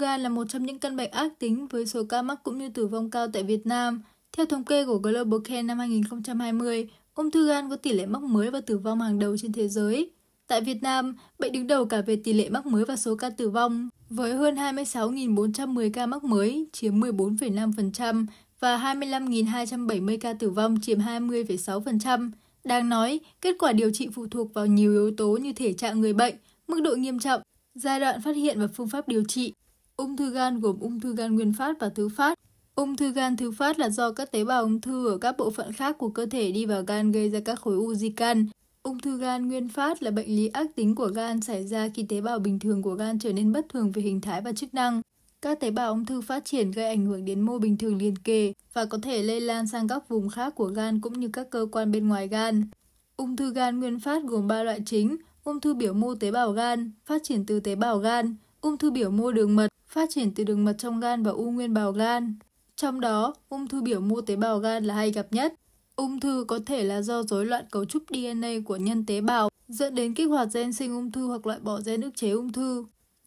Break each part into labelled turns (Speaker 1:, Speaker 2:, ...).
Speaker 1: gan là một trong những căn bệnh ác tính với số ca mắc cũng như tử vong cao tại Việt Nam. Theo thống kê của Global Care năm 2020, ung thư gan có tỷ lệ mắc mới và tử vong hàng đầu trên thế giới. Tại Việt Nam, bệnh đứng đầu cả về tỷ lệ mắc mới và số ca tử vong, với hơn 26.410 ca mắc mới, chiếm 14,5%, và 25.270 ca tử vong, chiếm 20,6%. Đáng nói, kết quả điều trị phụ thuộc vào nhiều yếu tố như thể trạng người bệnh, mức độ nghiêm trọng, giai đoạn phát hiện và phương pháp điều trị. Ung thư gan gồm ung thư gan nguyên phát và thứ phát. Ung thư gan thứ phát là do các tế bào ung thư ở các bộ phận khác của cơ thể đi vào gan gây ra các khối u di căn. Ung thư gan nguyên phát là bệnh lý ác tính của gan xảy ra khi tế bào bình thường của gan trở nên bất thường về hình thái và chức năng. Các tế bào ung thư phát triển gây ảnh hưởng đến mô bình thường liền kề và có thể lây lan sang các vùng khác của gan cũng như các cơ quan bên ngoài gan. Ung thư gan nguyên phát gồm 3 loại chính, ung thư biểu mô tế bào gan, phát triển từ tế bào gan, ung thư biểu mô đường mật, phát triển từ đường mật trong gan và u nguyên bào gan. Trong đó, ung thư biểu mô tế bào gan là hay gặp nhất. Ung thư có thể là do rối loạn cấu trúc DNA của nhân tế bào, dẫn đến kích hoạt gen sinh ung thư hoặc loại bỏ gen ức chế ung thư.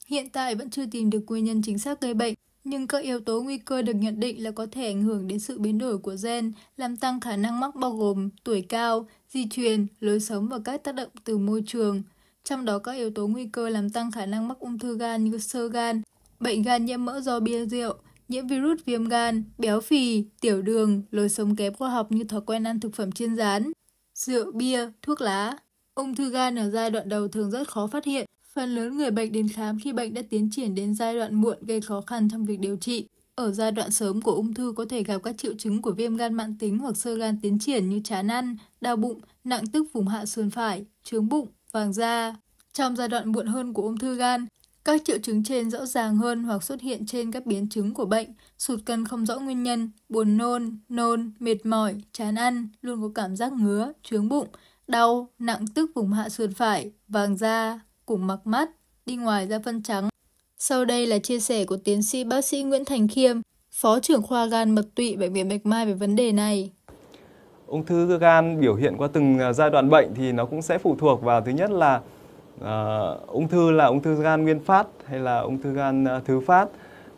Speaker 1: Hiện tại vẫn chưa tìm được nguyên nhân chính xác gây bệnh, nhưng các yếu tố nguy cơ được nhận định là có thể ảnh hưởng đến sự biến đổi của gen, làm tăng khả năng mắc bao gồm tuổi cao, di truyền, lối sống và các tác động từ môi trường. Trong đó các yếu tố nguy cơ làm tăng khả năng mắc ung thư gan như sơ gan, bệnh gan nhiễm mỡ do bia rượu, nhiễm virus viêm gan, béo phì, tiểu đường, lối sống kém khoa học như thói quen ăn thực phẩm chiên rán, rượu, bia, thuốc lá. Ung thư gan ở giai đoạn đầu thường rất khó phát hiện, Phần lớn người bệnh đến khám khi bệnh đã tiến triển đến giai đoạn muộn gây khó khăn trong việc điều trị. Ở giai đoạn sớm của ung thư có thể gặp các triệu chứng của viêm gan mãn tính hoặc sơ gan tiến triển như chán ăn, đau bụng, nặng tức vùng hạ sườn phải, trướng bụng, vàng da. Trong giai đoạn muộn hơn của ung thư gan, các triệu chứng trên rõ ràng hơn hoặc xuất hiện trên các biến chứng của bệnh, sụt cân không rõ nguyên nhân, buồn nôn, nôn, mệt mỏi, chán ăn, luôn có cảm giác ngứa, trướng bụng, đau, nặng tức vùng hạ sườn phải, vàng da, củng mặc mắt, đi ngoài da phân trắng. Sau đây là chia sẻ của tiến sĩ bác sĩ Nguyễn Thành Khiêm, Phó trưởng khoa gan mật tụy Bệnh viện Bạch Mai về vấn đề này.
Speaker 2: Ung thư gan biểu hiện qua từng à, giai đoạn bệnh thì nó cũng sẽ phụ thuộc vào thứ nhất là uh, ung thư là ung thư gan nguyên phát hay là ung thư gan uh, thứ phát.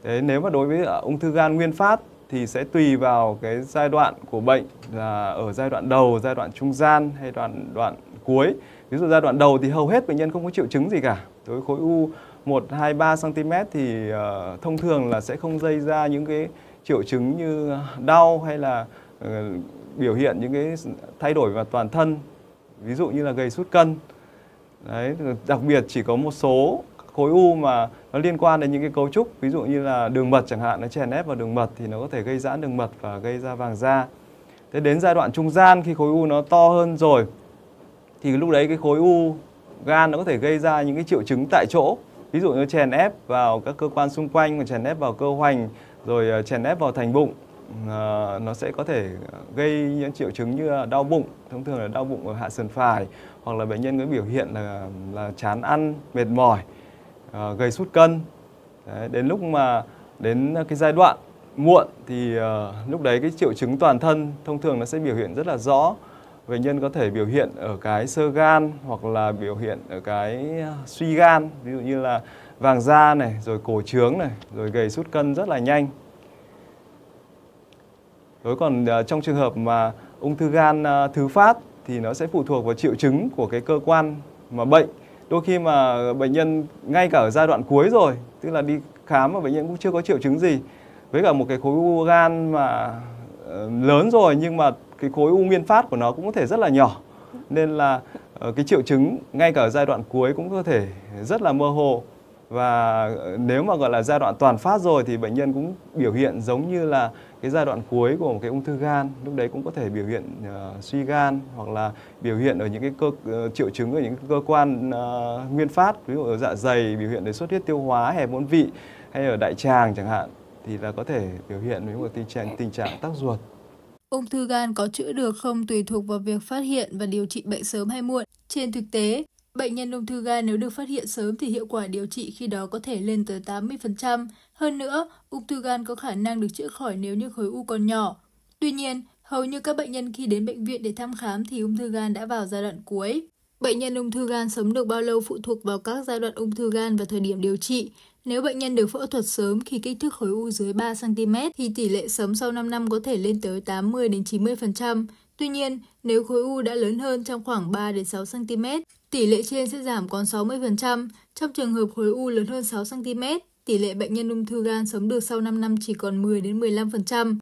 Speaker 2: Thế nếu mà đối với ung thư gan nguyên phát thì sẽ tùy vào cái giai đoạn của bệnh là ở giai đoạn đầu, giai đoạn trung gian hay đoạn đoạn cuối. Ví dụ giai đoạn đầu thì hầu hết bệnh nhân không có triệu chứng gì cả. Đối với khối u 1, 2, 3 cm thì uh, thông thường là sẽ không gây ra những cái triệu chứng như đau hay là ờ, biểu hiện những cái thay đổi vào toàn thân. Ví dụ như là gây sút cân. Đấy, đặc biệt chỉ có một số khối u mà nó liên quan đến những cái cấu trúc ví dụ như là đường mật chẳng hạn nó chèn ép vào đường mật thì nó có thể gây giãn đường mật và gây ra vàng da. Thế đến giai đoạn trung gian khi khối u nó to hơn rồi thì lúc đấy cái khối u gan nó có thể gây ra những cái triệu chứng tại chỗ ví dụ như chèn ép vào các cơ quan xung quanh và chèn ép vào cơ hoành rồi ờ, chèn ép vào thành bụng Ờ, nó sẽ có thể gây những triệu chứng như đau bụng thông thường là đau bụng ở hạ sườn phải hoặc là bệnh nhân có biểu hiện là là chán ăn mệt mỏi ờ, gây sút cân. Đấy, đến lúc mà đến cái giai đoạn muộn thì uh, lúc đấy cái triệu chứng toàn thân thông thường nó sẽ biểu hiện rất là rõ. Bệnh nhân có thể biểu hiện ở cái sơ gan hoặc là biểu hiện ở cái suy gan ví dụ như là vàng da này rồi cổ trướng này rồi gầy sút cân rất là nhanh đối còn uh, trong trường hợp mà ung thư gan uh, thứ phát thì nó sẽ phụ thuộc vào triệu chứng của cái cơ quan mà bệnh. Đôi khi mà bệnh nhân ngay cả ở giai đoạn cuối rồi tức là đi khám mà bệnh nhân cũng chưa có triệu chứng gì với cả một cái khối u gan mà uh, lớn rồi nhưng mà cái khối u nguyên phát của nó cũng có thể rất là nhỏ. Nên là ờ, cái triệu chứng ngay cả ở giai đoạn cuối cũng có thể rất là mơ hồ và ờ, nếu mà gọi là giai đoạn toàn phát rồi thì bệnh nhân cũng biểu hiện giống như là cái giai đoạn cuối của một cái ung thư gan lúc đấy cũng có thể biểu hiện uh, suy gan hoặc là biểu hiện ở những cái cơ uh, triệu chứng ở những cơ quan uh, nguyên phát ví dụ ở dạ dày biểu hiện đến xuất huyết tiêu hóa hẹp muỗng vị hay ở đại tràng chẳng hạn thì là có thể biểu hiện với một tình trạng tình trạng tắc ruột
Speaker 1: Ung thư gan có chữa được không tùy thuộc vào việc phát hiện và điều trị bệnh sớm hay muộn. Trên thực tế, bệnh nhân ung thư gan nếu được phát hiện sớm thì hiệu quả điều trị khi đó có thể lên tới 80%. Hơn nữa, ung thư gan có khả năng được chữa khỏi nếu như khối u còn nhỏ. Tuy nhiên, hầu như các bệnh nhân khi đến bệnh viện để thăm khám thì ung thư gan đã vào giai đoạn cuối. Bệnh nhân ung thư gan sống được bao lâu phụ thuộc vào các giai đoạn ung thư gan và thời điểm điều trị. Nếu bệnh nhân được phẫu thuật sớm khi kích thước khối u dưới 3 cm thì tỷ lệ sống sau 5 năm có thể lên tới 80 đến 90%. Tuy nhiên, nếu khối u đã lớn hơn trong khoảng 3 đến 6 cm, tỷ lệ trên sẽ giảm còn 60%. Trong trường hợp khối u lớn hơn 6 cm, tỷ lệ bệnh nhân ung thư gan sống được sau 5 năm chỉ còn 10 đến 15%.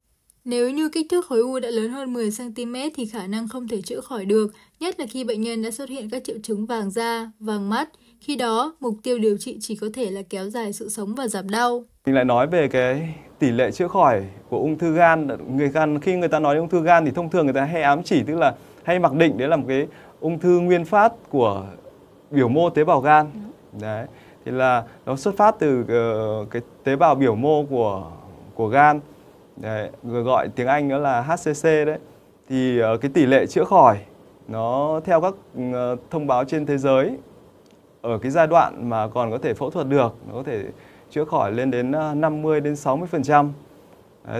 Speaker 1: Nếu như kích thước khối u đã lớn hơn 10 cm thì khả năng không thể chữa khỏi được, nhất là khi bệnh nhân đã xuất hiện các triệu chứng vàng da, vàng mắt. Khi đó, mục tiêu điều trị chỉ có thể là kéo dài sự sống và giảm đau.
Speaker 2: Mình lại nói về cái tỷ lệ chữa khỏi của ung thư gan. Người gan khi người ta nói ung thư gan thì thông thường người ta hay ám chỉ tức là hay mặc định đấy là một cái ung thư nguyên phát của biểu mô tế bào gan. Đấy. Thì là nó xuất phát từ ờ, cái tế bào biểu mô của của gan đấy, người gọi tiếng Anh nó là HCC đấy thì ờ, cái tỷ lệ chữa khỏi nó theo các ờ, thông báo trên thế giới ở cái giai đoạn mà còn có thể phẫu thuật được nó có thể chữa khỏi lên đến ờ, 50 đến 60 phần trăm.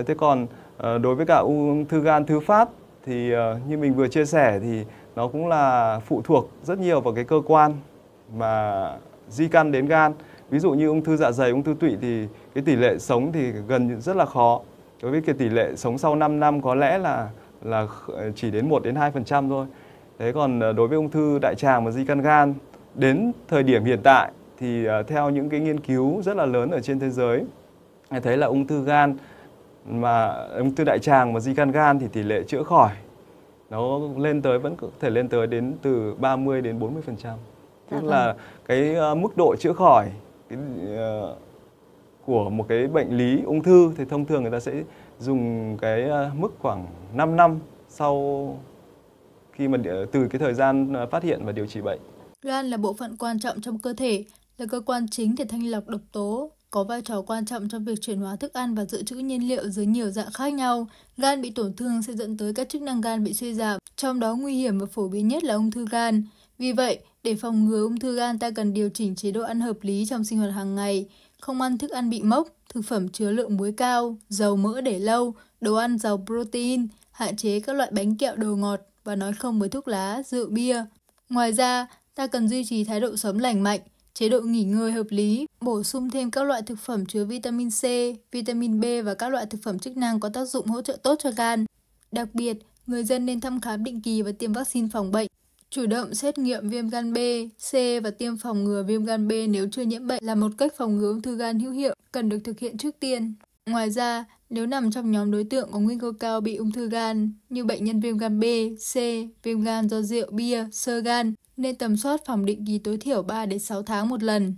Speaker 2: Thế còn ờ, đối với cả ung thư gan thứ phát thì ờ, như mình vừa chia sẻ thì nó cũng là phụ thuộc rất nhiều vào cái cơ quan mà di căn đến gan. Ví dụ như ung thư dạ dày, ung thư tụy thì cái tỷ lệ sống thì gần rất là khó đối với cái tỷ lệ sống sau 5 năm có lẽ là là chỉ đến 1 đến 2% thôi. Thế còn đối với ung thư đại tràng và di căn gan đến thời điểm hiện tại thì uh, theo những cái nghiên cứu rất là lớn ở trên thế giới thấy là ung thư gan mà ung thư đại tràng và di căn gan thì tỷ lệ chữa khỏi nó lên tới vẫn có thể lên tới đến từ 30 đến 40 phần trăm tức dạ là vâng. cái uh, mức độ chữa khỏi cái, uh, của một cái bệnh lý ung thư thì thông thường người ta sẽ dùng cái mức khoảng 5 năm sau khi mà từ cái thời gian phát hiện và điều trị bệnh.
Speaker 1: Gan là bộ phận quan trọng trong cơ thể, là cơ quan chính để thanh lọc độc tố, có vai trò quan trọng trong việc chuyển hóa thức ăn và dự trữ nhiên liệu dưới nhiều dạng khác nhau. Gan bị tổn thương sẽ dẫn tới các chức năng gan bị suy giảm, trong đó nguy hiểm và phổ biến nhất là ung thư gan. Vì vậy, để phòng ngừa ung thư gan ta cần điều chỉnh chế độ ăn hợp lý trong sinh hoạt hàng ngày không ăn thức ăn bị mốc, thực phẩm chứa lượng muối cao, dầu mỡ để lâu, đồ ăn giàu protein, hạn chế các loại bánh kẹo đồ ngọt và nói không với thuốc lá, rượu bia. Ngoài ra, ta cần duy trì thái độ sống lành mạnh, chế độ nghỉ ngơi hợp lý, bổ sung thêm các loại thực phẩm chứa vitamin C, vitamin B và các loại thực phẩm chức năng có tác dụng hỗ trợ tốt cho gan. Đặc biệt, người dân nên thăm khám định kỳ và tiêm vaccine phòng bệnh. Chủ động xét nghiệm viêm gan B, C và tiêm phòng ngừa viêm gan B nếu chưa nhiễm bệnh là một cách phòng ngừa ung thư gan hữu hiệu, cần được thực hiện trước tiên. Ngoài ra, nếu nằm trong nhóm đối tượng có nguy cơ cao bị ung thư gan như bệnh nhân viêm gan B, C, viêm gan do rượu, bia, sơ gan, nên tầm soát phòng định kỳ tối thiểu 3 đến 6 tháng một lần.